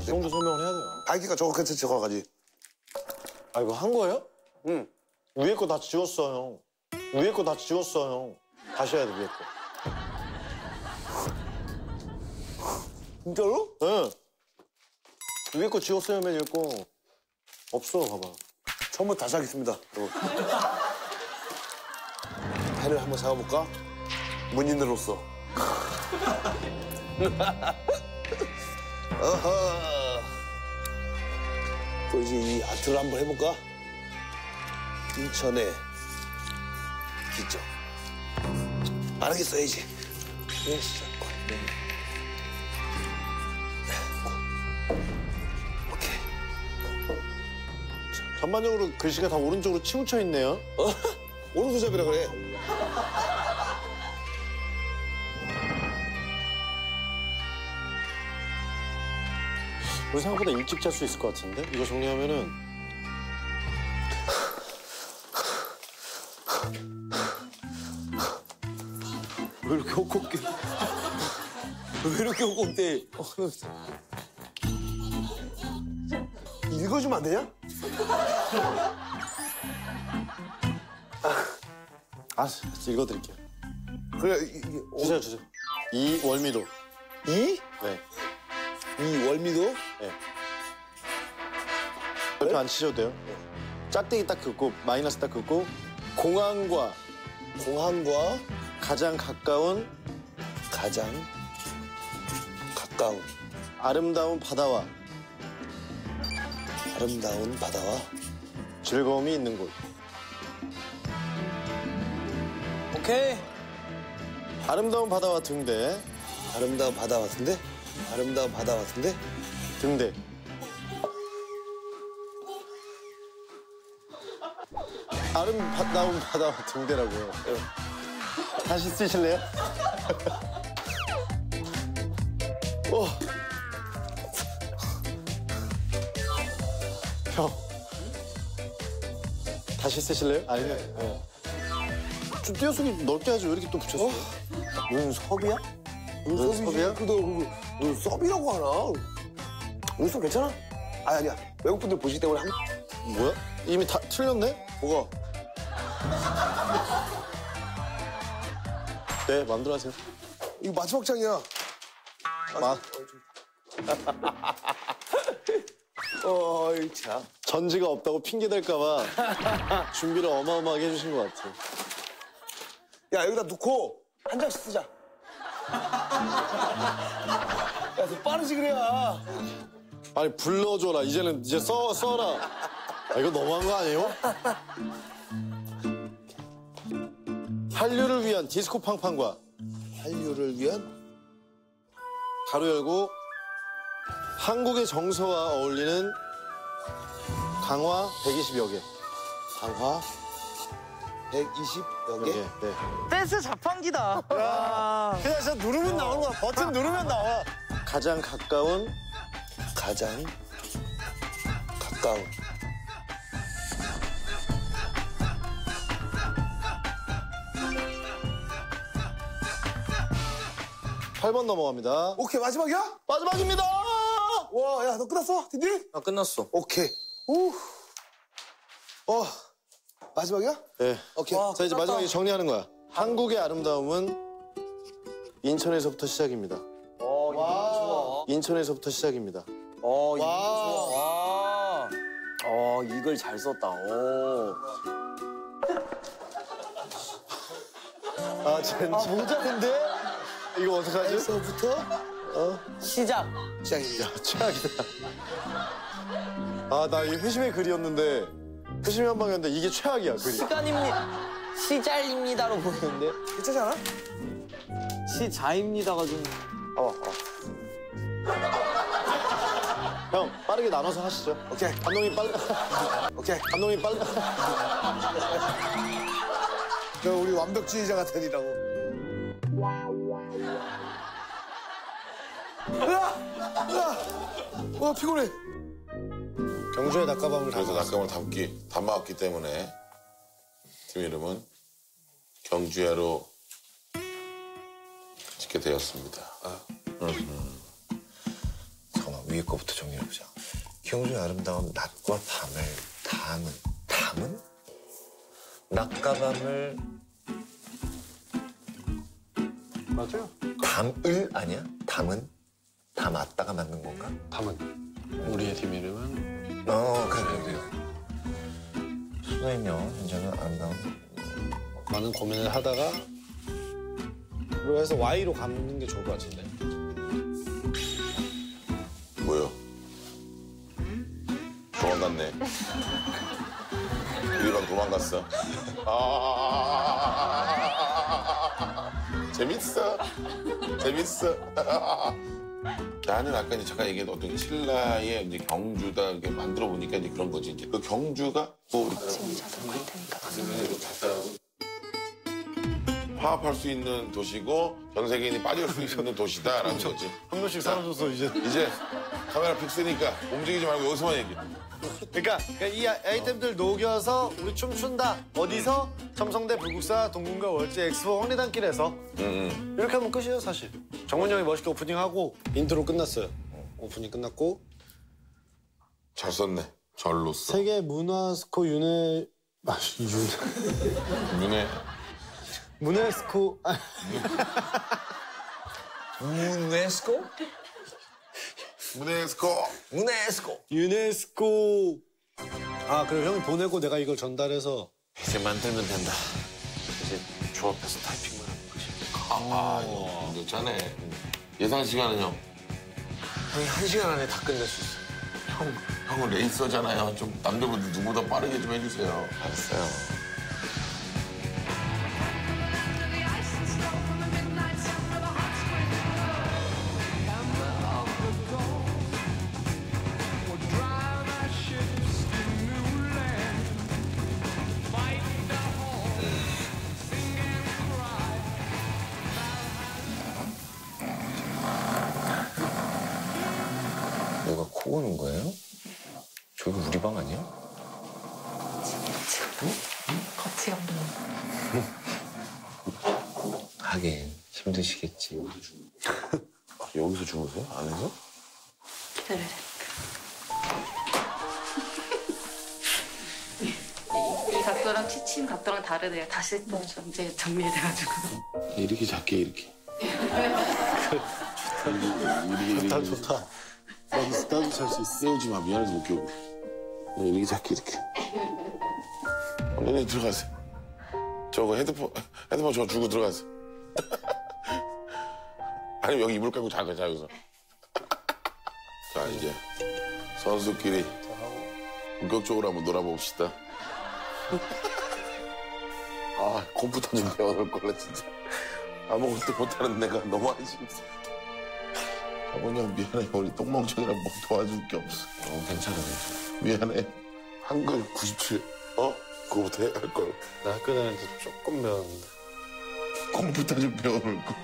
이 정도 설명을 해야 돼요. 밝기가 저거 같은 저거까지. 아 이거 한 거예요? 응. 위에 거 다 지웠어요. 위에 거 다 지웠어요. 다시 해야 돼 위에 거. 진짜로? 응. 위에 거 지웠어요 맨 위에 거. 없어 봐봐. 처음부터 다시 하겠습니다. 배를 한번 잡아볼까? 문인으로서. 어허. 또 이제 이 아트를 한번 해볼까? 인천의 기적. 빠르게 써야지. 네, 시작. 네. 오케이. 전반적으로 글씨가 다 오른쪽으로 치우쳐 있네요. 어? 오른손잡이라 그래. 우리 생각보다 일찍 잘 수 있을 것 같은데? 이거 정리하면은 왜 이렇게 헛곡게? 왜 이렇게 헛곡대? 읽어주면 안 되냐? 아 읽어드릴게요. 그래, 이- 이게 주세요 주세요. 이 월미도. 이? 네. 이 월미도? 네. 별표 안 치셔도 돼요. 짝대기 딱 긋고 마이너스 딱 긋고 공항과 공항과 가장 가까운 가장 가까운 아름다운 바다와 아름다운 바다와 즐거움이 있는 곳. 오케이. 아름다운 바다와 등대, 아름다운 바다 같은데? 아름다운 바다 같은데? 등대. 아름다운 바다와 등대라고요. 예. 다시 쓰실래요? 어. 형. 다시 쓰실래요? 아니면. 예. 좀 띄어쓰기 넓게 하지 왜 이렇게 또 붙였어요? 눈썹이야? 눈썹이야? 그도 눈썹이라고 하나? 눈썹 괜찮아? 아 아니야 외국분들 보시기 때문에 한... 뭐야? 이미 다 틀렸네? 뭐가? 네, 마음대로 하세요. 이거 마지막 장이야 마, 어이 참 전지가 없다고 핑계댈까봐 준비를 어마어마하게 해주신 것 같아요. 야 여기다 놓고 한 장씩 쓰자 야더 빠르지 그래야 아니, 불러줘라. 이제는 이제 써, 써라. 아, 이거 너무한 거 아니에요? 한류를 위한 디스코 팡팡과 한류를 위한 가로 열고 한국의 정서와 어울리는 강화 120여 개. 강화 120여 개 네. 네. 댄스 자판기다. 야. 그냥 진짜 누르면 나오는 거야. 버튼 누르면 나와. 가장 가까운 가장 가까운 8번 넘어갑니다. 오케이 마지막이야? 마지막입니다. 와 야 너 끝났어? 드디? 아 끝났어. 오케이 오. 어 마지막이야? 네. 오케이 와. 자 이제 끝났다. 마지막에 정리하는 거야. 한국의 아름다움은 인천에서부터 시작입니다. 어 좋아. 인천에서부터 시작입니다. 어 이거 와. 좋아. 와. 어 이걸 잘 썼다. 오. 아 젠장. 아 모자른데? 이거 어떡하지? 에서부터 시작. 시작입니다 최악이다. 아 나 이 회심의 글이었는데 회심의 한 방이었는데 이게 최악이야 글이. 시간입니다. 시잘입니다로 보이는데? 괜찮지 않아? 시자입니다가 좀. 어, 어. 형 빠르게 나눠서 하시죠. 오케이 감독님 빨리. 오케이 감독님 빨리. 저 우리 완벽주의자가 되리라고 으아! 으아! 와 피곤해 경주의 낙가방을 그래서. 낙감을 담기 담아왔기 때문에 팀 이름은 경주야로 짓게 되었습니다. 잠깐만 위에 거부터 정리해보자. 경주의 아름다운 낮과 밤을 담은 담은? 낮과 밤을 맞아요. 담을 아니야? 담은? 담았다가 맞는 건가? 담은. 우리의 팀 이름은 어, 그래, 그래, 그래. 수다이며 현재는 아름다운 많은 고민을 하다가 그리고 해서 Y로 가는 게 좋을 것 같은데. 뭐요? 도망갔네. 우리랑 도망갔어. 아, 재밌어. 재밌어. 나는 아까 이제 잠깐 얘기했던 어떤 신라의 이제 경주다 이렇게 만들어 보니까 이제 그런 거지. 이제 그 경주가 뭐 우리 화합할 수 있는 도시고 전 세계인이 빠질 수 있는 도시다라는 거지. 한 명씩 사라져서 이제. 이제 카메라 픽스니까 움직이지 말고 여기서만 얘기해. 그러니까 이 아이템들 녹여서 우리 춤춘다. 어디서? 첨성대 불국사 동궁과 월제 엑스포 황리단길에서 응, 이렇게 하면 끝이에요 사실. 정원 형이 멋있게 오프닝하고 인트로 끝났어요. 오프닝 끝났고 잘 썼네. 절로 써. 세계 문화스코 유네 아 유네 눈에 문네스코 아, 우네스코? 무네스코. 우네스코. 유네스코 아 그리고 형이 보내고 내가 이걸 전달해서 이제 만들면 된다. 이제 조합해서 타이핑만 하는 거지. 아, 괜찮네. 예상 시간은 형. 형이 한 시간 안에 다 끝낼 수 있어. 형, 형은 레이서잖아요. 좀 남들보다 누구보다 빠르게 좀 해주세요. 알았어요. 내가 코 고는 거예요? 저기 우리 방 아니야? 같이 가면 하긴 힘드시겠지. 여기서 주무세요? 안에서? 기다려야 돼. 이 각도랑 치침 각도랑 다르대요. 다시 또 이제 정리돼가지고. 이렇게 작게, 이렇게. 좋다 좋다. 나도 나도 잘수 있어. 세우지 마. 미안해서 못 깨우고. 이렇게 작게, 이렇게. 언니 들어가세요. 저거 헤드폰, 헤드폰 저거 주고 들어가세요. 아니면 여기 이불 깔고 자가 자, 여기서. 자, 이제 선수끼리 본격적으로 한번 놀아봅시다. 아, 컴퓨터 좀 배워놓을 걸라, 진짜. 아무것도 못하는 내가 너무 안심했어. 아버님 형 미안해. 우리 똥멍청이랑 뭐 도와줄 게 없어. 어, 괜찮아, 괜찮아. 미안해. 한글 97. 어? 그거부터 해- 할 걸. 나 학교 다닐 때 조금 배웠는데. 컴퓨터 좀 배워놓을 거.